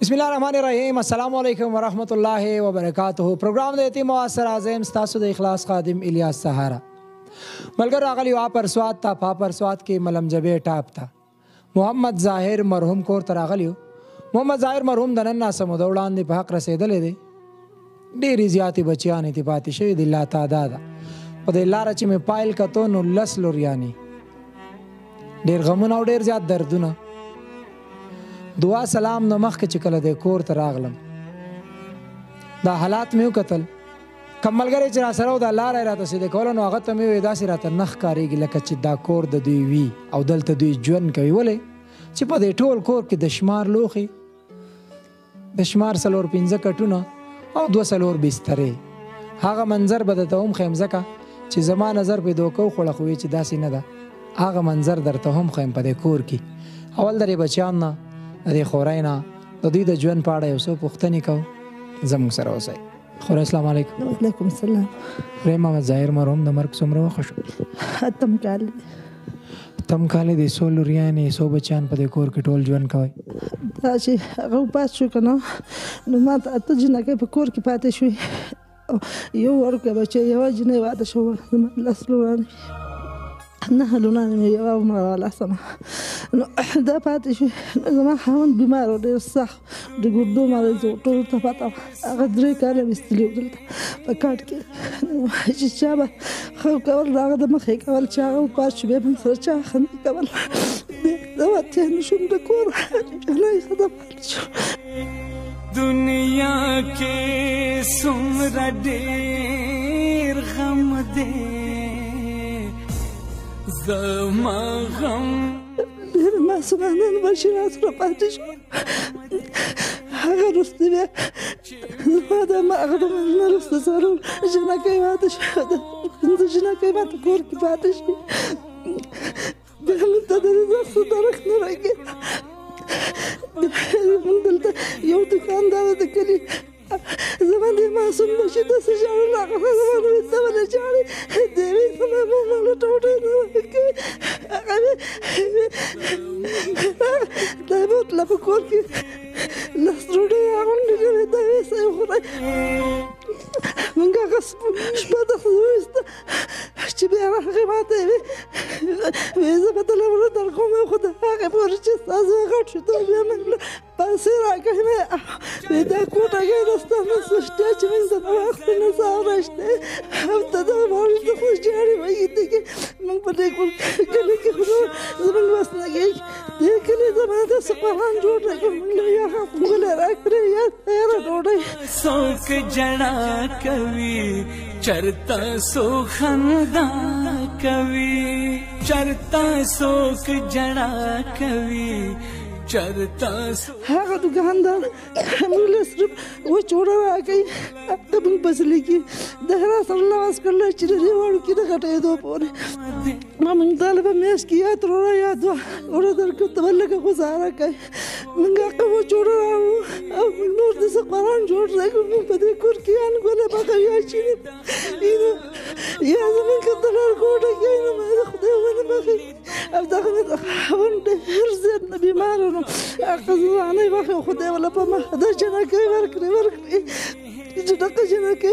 بسم الله الرحمن الرحیم السلام علیکم ورحمت الله وبرکاته پروګرام د یتیم او سر اعظم تاسو د اخلاص خادم الیاس سهارا ملګر راغلی وا پر سواد تا پا پر سواد کې ملم جبې ټاپ تا محمد ظاهر مرحوم کور ته راغلی و. محمد ظاهر مرحوم د نن نه څه موده وړاندې په حق رسېدلی دی. ډېرې زیاتې بچیانې ترې پاتې شوې دي لاتعداده. په دې لاره چې مې پایل کتو نو لس لوریانې. ډېر غمونه او ډېر زیات دردونه. دعا سلام نه مخکې چې کله د کور ته راغلم دا حالات مې وکتل کوم ملګری چې راسره و دا لاره یې راته سیده کوله نو هغه ته مې وویل داسې راته نه ښکارېږي لکه چې دا کور د دوی وي او دلته دوی ژوند کوي ولې چې په دې ټول کور کې د شمار لوښي د شمار څلور پنځه کټونه او دوه څلور بسترې هغه منظر به درته هم ښیم ځکه چې زما نظر پې دوکه وخوړه خو چې داسې نه ده هغه منظر درته هم ښیم په دې کور کې اول درې بچیان نه د دې خورای نه د دوی د ژوند په اړه یو څه پوښتنې کوو زموږ سره اوسئ خور السلام علیکم وعلیکم السلام رحم محمد ظاهر مرحوم د مرګ څومره وخت شو اتم کال تم کال دې سو لوریانې سو بچان په دې کور کې ټول ژوند کوي دا چې هغه پات شو کنه نو ما ته اته جنکه په کور کې پاتې شوې یو ورکه بچي یو جنې واده شو نو لاس لورانه نه حلونه مې یو عمر والا سمه نو دا پاتې شو نو زما خاوند بیمار و ډېر سخت د ګردو مرض و ټول ته پته وه هغه درې کاله مې ستلي دلته په کاټ کې چې چا به ښه کول د هغه د مخې کول چې هغه وفات شو بیا به سره چا ښه نه کول بیا زه وتلی نه شوم د کور جلۍ ښځه دنیا کې سمره ډېر غم دې زما غم ډېر معصومانان بشیر اسره پاتې شو هغه وروسته بیا زما د هغه د مرنه وروسته ضرور جنکۍ پاتې شو د جنکۍ ماته کور کې پاتې شي دلته د رزق څه درخت نه راګي زمونږ دلته یو دکاندار د کلي زما د معصوم بچي داسې ژړل هغه زما د ویسته ولې ژاړي د یوې زما ماما له ټوټې نه ورکوي هغه مې د موت له په کور کې لس ډوډۍ راغونډې کړې د یوې سه یې خورئ مونږ هغه شپه د خدای چې بیا هغه ماته وي وې زه به تله ورو در کوم خو د هغه پورې چې تاسو غټ شو ته بیا موږ له پیسې راکړې مې وې دا کوټه کې د ستاسو سشته چې موږ د وخت نه سره شته او ته دا مال ته خو جاري وایي ته کې موږ په دې کول کله کې خو زموږ وس نه کې دې کله زما د سپهان جوړ کړم نو یا هم ګل راکړې یا تیر ډوډۍ څوک جنا کوي چرته سو خندا کوي چرته سوک جړا کوي چرته هغه دکان دا موږ له صرف و چوره راکې د موږ بسلې کې د هر سره لاس کړل چې د وړو کې د غټې دوه پورې ما موږ طالب مېش کې یا تر یا دوه اور درکو تبلګه گزاره کوي موږ هغه وجوړه او نور د څه قرآن جوړ دی که موږ په دې کور کې یا نګوله پخه یا چیرې یا زموږ که د لار کوټه کې نو ما د خدای ونه بخي او دغه مې د خاون ډېر زیات نه بیماره نو هغه ځوانۍ بخي خدای وله په ما د جنکۍ ورکړې ورکړې جنکه جنکه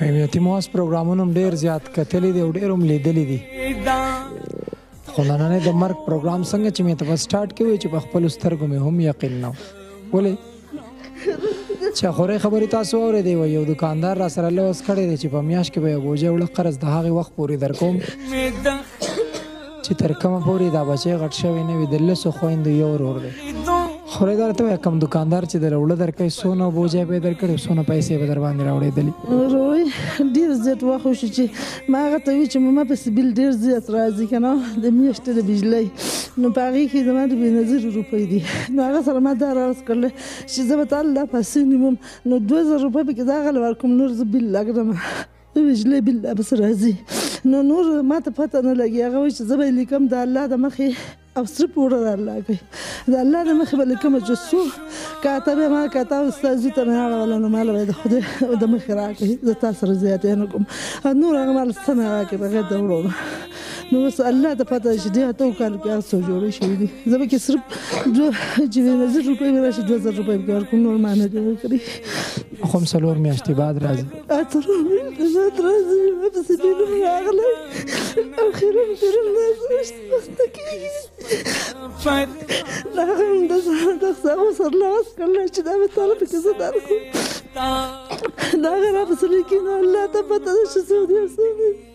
امنیتي مواس پروګرامونه هم ډیر زیات کتلي دي او ډیر هم لیدلي دي خو نننې د مرګ پروګرام څنګه چې مې ته په سټارټ کې وې چې په خپل سترګو مې هم یقین نه ولې چې خورې خبرې تاسو اورې دی و یو دکاندار را سره لوس کړی دی چې په میاش کې به یو بوجه وړه قرض د هغه وخت پورې درکوم چې تر کومه پورې دا بچی غټ شوی نه وي د لسو خویندو یو ورور دی خورې دا ته کوم دکاندار چې در وړه درکې سونه بوجه به درکړي سونه پیسې به در باندې راوړې دلی روی ډیر زیات واخو شو چې ما هغه ته وی چې مما په سبیل ډیر زیات راځي کنه د میاشتې د بجلی نو پاغي کې زما د بنظیر روپۍ دي نو هغه سره ما دا راز کړل چې زه به تعالی پسې نیمم نو 2000 روپۍ به کې دا غل ورکوم نور زبیل لګرم نجلۍ بالله بس راځي نو نور ما ته پته نه لګي هغه وایي چې زه به یې لیکم د الله د مخې او صرف وړه د الله کوي د الله د مخې به لیکم چې څو کاته به ما کاته او ستا زوی ته مې اړوله نو ما له به د خدای د مخې راکړي زه تا سره زیات نه کوم نور هغه ما له څه نه راکړي بغیر د وړو نو اوس الله ته پته چې دې اتو کال کې هر څو جوړې شوي دي زه به کې صرف دوه چې زر روپۍ مې راشي دوه زر روپۍ به ورکوم نور ما نه دي ورکړي خو هم څلور میاشتې بعد راځي اترامي نجات راځي ورپسې فلم راغلی او خیرم خیرم داسې وخته کېږي دا غم د سهار د سهو سر لاس کړل چې دا به تاله پکې زه درکړم دا غه راپسې لیکي نو الله ته پته ده چې څو دې څو دې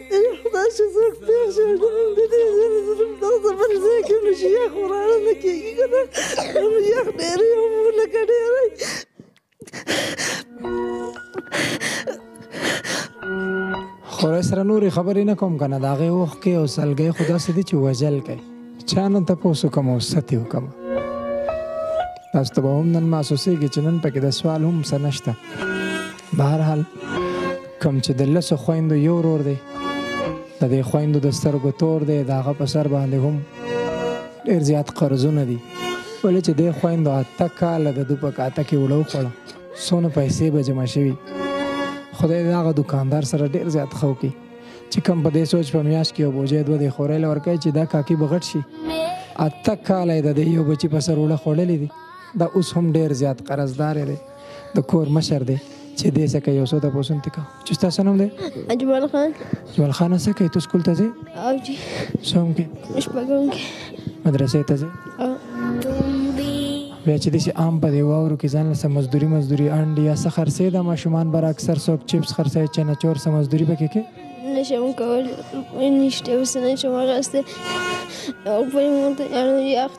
خورای سره نورې خبرې نه کوم کنه دا غي وخت کې او سلګي خدا سدي چې وجل کوي چا نن تاسو کوم او ستي وکم تاسو ته هم نن ما سوسيږي چې نن پکې د سوال هم سنشته به هر حال کوم چې د لسو خویندو یو ورور دی د دې خویندو د سترګو تور دی د هغه په سر باندې هم ډېر زیات قرضونه دي ولې چې دې خویندو اته کاله د ده په کاته کې وړه وخوړه څونه پیسې به جمع شوي خدای د هغه دوکاندار سره ډېر زیات ښه وکړي چې کوم په دې سوچ په میاشت کې یو بوجۍ دوه دې خورۍ له ورکوي چې دا کاکي به غټ شي اته کاله یې د دې یو بچي په سر وړه خوړلې دي دا اوس هم ډېر زیات قرضدار دی د کور مشر دی چې دې څه کوي او څه تاسو ته کوم چې تاسو نوم دی اجمل خان اجمل خان څه کوي تاسو سکول ته ځئ او جی څوم کې شپږم کې مدرسې ته ځئ بیا چې داسې عام په دې واورو کې ځان له مزدوري مزدوري انډې یا څه خرڅې ده ماشومان بر اکثر څوک چپس خرڅوي چنچور څه مزدوري پکې کې نشم کول نشته اوس نشم اخیستی او په مونږ ته یارو یخ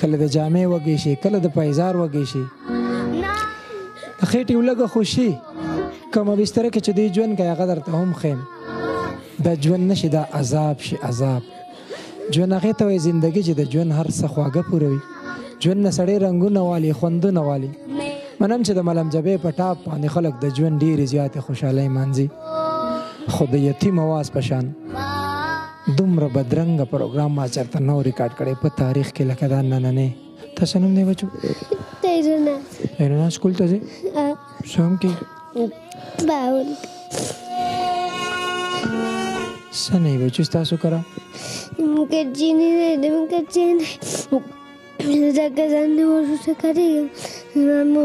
کله د جامې وږې شي کله د پایزار وږې شي د خېټې ولګه خوشي کوم بستر کې چې دی ژوند کې هغه درته هم خیم دا ژوند نشي دا عذاب شي عذاب ژوند هغه ته زندگی چې د ژوند هر څه خواږه پوروي ژوند نه سړی رنگونه والي خوندونه والي منم چې د ملم جبې په ټاپ باندې خلک د ژوند ډېرې زیاتې خوشحالۍ مانځي خو د یتیم اواز په شان دومره بدرنګ پروګرام ما چرته نو ریکارډ کړي په تاریخ کې لکه دا نه نه نه تاسو نوم دی بچو تیرنا تیرنا سکول ته ځي شام کې باول سنې بچو تاسو کرا مونږه جینې دې مونږه جینې زګه ځان نو څه کوي مامو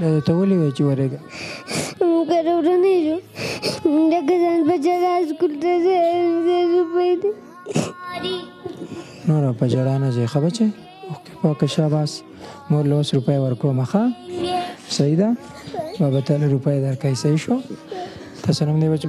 دا ته ولې وایې چې ورېږه؟ موږ هره ورځنۍ یو ځکه ځان په ژړا سکول ته ځه زه روپۍ دی نوره په ژړا نه ځې ښه بچی اوښکې پاکه شه بس مور له اوس روپۍ ورکوم ښه صحیح ده بابا ته له روپۍ درکوي صحیح شو تاسو نوم دی بچو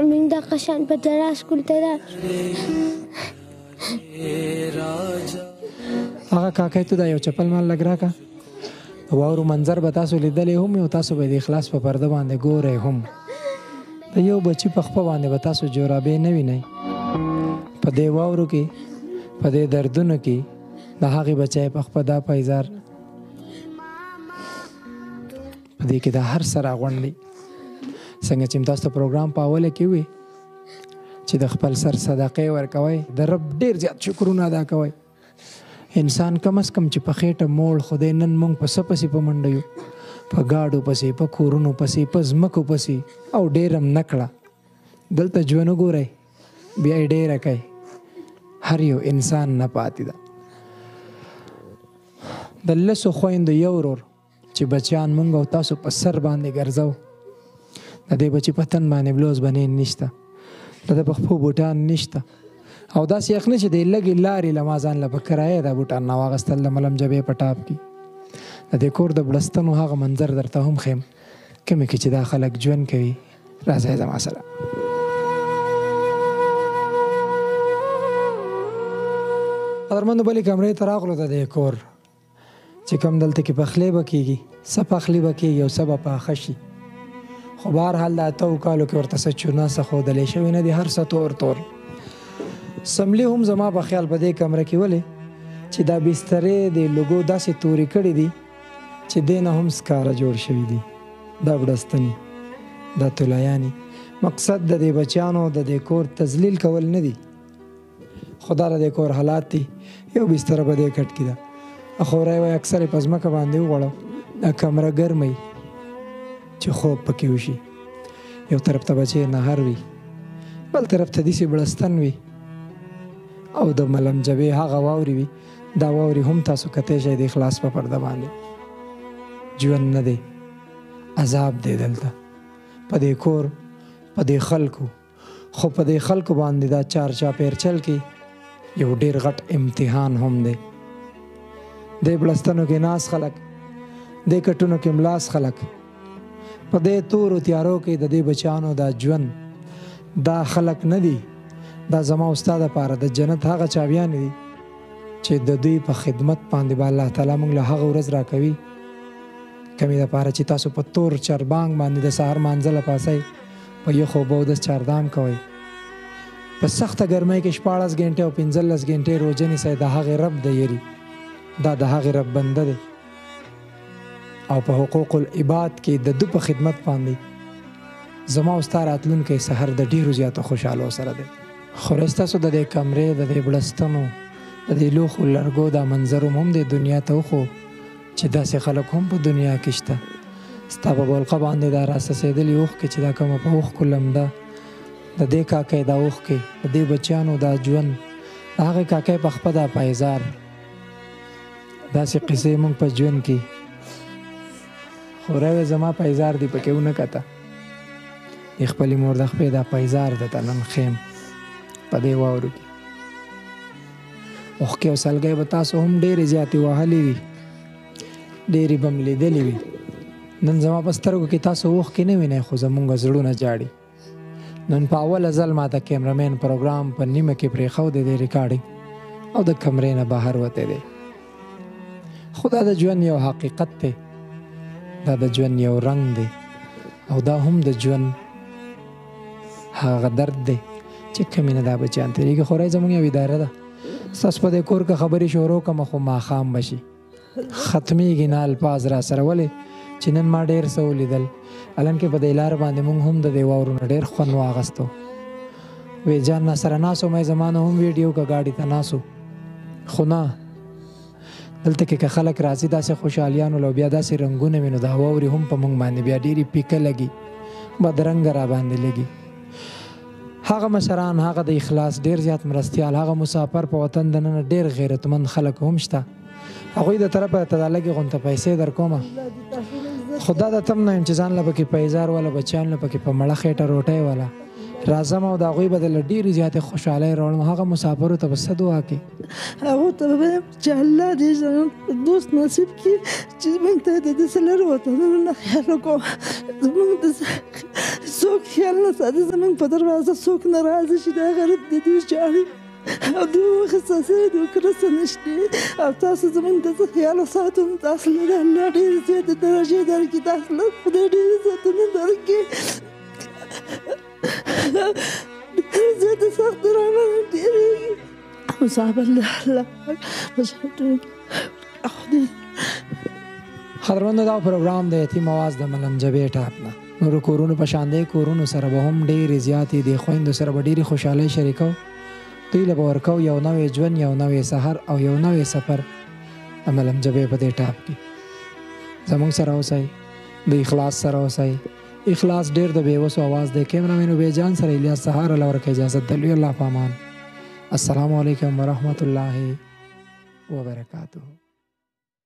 امین دا قشان په دراس کول ته دا هغه کاکای ته دا یو چپل مال لګ راکا واورو منظر به تاسو لیدلې هم او تاسو به د اخلاص په پرده باندې ګورئ هم د یو بچی په خپل باندې به تاسو جورابې نه وینئ په دې واورو کې په دې دردونو کې د هغې بچی په خپل دا پیزار په دې کې دا هر څه راغونډ دي څنګه چې تاسو ته پروګرام په اوله کې وي چې د خپل سر صدقه ورکوي د رب ډیر زیات شکرونه ادا کوي انسان کم اس کم چې په خېټه موړ خدای نن مونږ په سپسې په منډه یو په گاډو پسې په کورونو پسې په زمکو پسې او ډیرم نکړه دلته ژوند وګورئ بیا ډیره کوي هر یو انسان نه پاتې ده د لسو خویندو یو ورور چې بچیان مونږ او تاسو په سر باندې ګرځاو د دې بچی په تن باندې بلوز باندې نشته د په خپو بوټان نشته او دا سیخ نه چې د لګي لارې لمازان لپاره کرایه دا بوټان نه واغستل د ملم جبې پټاپ کی د دې کور د بلستنو هغه منظر درته هم خیم کمه کې چې دا خلک ژوند کوي راځي زما سره قدرمنو بلې کمرې ته راغلو د دې کور چې کوم دلته کې پخلی به کېږي، څه پخلی به کېږي او څه به پاخه شي، خو به هر حال د اتو کالو کې ورته څه چونه څه ښودلی شوې نه دي، هر څه تور تور. سملي هم زما په خیال په دې کمره کې ولې چې دا بسترې د لوګو داسې تورې کړې دي چې دې نه هم سکاره جوړ شوي دي، دا بړستنې، دا طلایانې، مقصد د دې بچیانو د دې کور تذلیل کول نه دي. خو دا د کور حالات دي یو بستر په دې کټ کې ده خورای وای اکثر په ځمکه باندې وغړو دا کمره ګرمي چې خوب پکې وشي یو طرف ته بچي نهر وي بل طرف ته دیسي بلستان وي او د ملم جبه هغه واوري وي دا واوري هم تاسو کته شي د اخلاص په پرده باندې ژوند نه دی عذاب دی دلته په دې کور په دې خلکو خو په دې خلکو باندې دا چار چاپېرچل کې یو ډیر غټ امتحان هم دی د بلستانو کې ناس خلک د کټونو کې ملاس خلک په دې تور تیارو کې د دې بچانو دا ژوند دا خلک نه دي دا زما استاد لپاره د جنت هغه چاویان دي چې د دوی په خدمت باندې به الله تعالی موږ له هغه ورځ راکوي کمی لپاره چې تاسو په تور چربانګ باندې د سهار مانځله پاسئ په یخو اوبو اودس چاردام کوئ په سخته ګرمۍ کې شپاړس ګنټې او پنځلس ګنټې روژه نیسئ د هغې رب د یری دا د هغې رب بنده دی او په حقوق العباد کې د ده په خدمت باندې زما او ستا راتلونکی سحر د ډېرو زیاتو خوشحالو سره دی خورې ستاسو د دې کمرې د دې بړستنو د دې لوښو لرګو دا منظر هم د دنیا ته وښو چې داسې خلک هم په دنیا کې شته ستا په بولقه باندې دا راسسېدلې اوښکې چې دا کومه په اوښکو لمده د دې کاکۍ دا اوښکې د دې بچیانو دا ژوند د هغې کاکۍ په خپه دا پایزار داسې قصې موږ په ژوند کې خو راوې زما پایزار دی پکې ونه کته د خپلې مور د خپې دا پایزار د تنن خیم په دې واورو کې اوښکې او سلګۍ به تاسو هم ډېرې زیاتې وهلې وي ډېرې به هم لیدلې وي نن زما په سترګو کې تاسو اوښکې نه وینئ خو زمونږ زړونه جاړي نن په اوله ځل ما ته کیمرمین پروګرام په نیمه کې پرېښودی دی ریکارډینګ او د کمرې نه بهر وتی دی خو دا د ژوند یو حقیقت دی دا د ژوند یو رنګ دی او دا هم د ژوند هغه درد دی چې کمی نه دا بچیان تیریږي خورای زموږ یو اداره ده سس په دې کور کې خبرې شروع کوم خو ما خام بشي ختميږي نه الفاظ را سره ولې چې نن ما ډیر څه ولیدل الان کې په دې لار باندې مونږ هم د دې واورو ډیر خوند واغستو وی جان سره ناسو مې زمانه هم ویډیو کا گاډي ته ناسو خو نه دلته کې که خلک راځي داسې خوشحالیانو لو بیا داسې رنگونه وینو دا واوري هم په مونږ باندې بیا ډېری پیکه لګي بدرنګ را باندې لګي هغه مشران هغه د اخلاص ډیر زیات مرستيال هغه مسافر په وطن د نن ډیر غیرتمند خلک هم شته هغه د طرفه ته د لګي غونته پیسې در کومه خدا د تم نه انتظام لپاره کې پیزار ولا بچان لپاره کې په مړه خېټه روټه ولا راځم او د هغوی به د له ډېرې زیاتې خوشحالۍ راوړم هغه مسافرو ته به څه دعا کې هغو ته به وایم چې الله دې زموږ دوست نصیب کړي چې موږ ته د داسې لرو وطنونو نه خیال وکړو زموږ د څوک خیال نه ساتي زموږ په دروازه څوک نه راځي چې دا غریب د دوی ژاړي او دوی وخصه سره د کرسه نشته او تاسو زمونږ د څه خیال ساتو تاسو له الله ډېر زیات درجه درکې تاسو له خدای ډېر زیات درکې زه د سخت رانه ډېرې مصاب الله الله خبرونه دا پروګرام د یتیم आवाज د ملم جبې ټاپ نه نور کورونو په شان دی کورونو سره به هم ډېرې زیاتې دي خويندو سره به ډېرې خوشحالۍ شریکو دوی له ورکو یو نوې ژوند یو نوې سحر او یو نوې سفر عملم جبې په دې ټاپ کې زموږ سره اوسئ د اخلاص سره اوسئ اخلاص ډیر د بیوسو اواز دی کیمرا مین وبې جان سره الیاس سهار الله ورکه اجازه دلوی الله پامان السلام علیکم ورحمت الله وبرکاته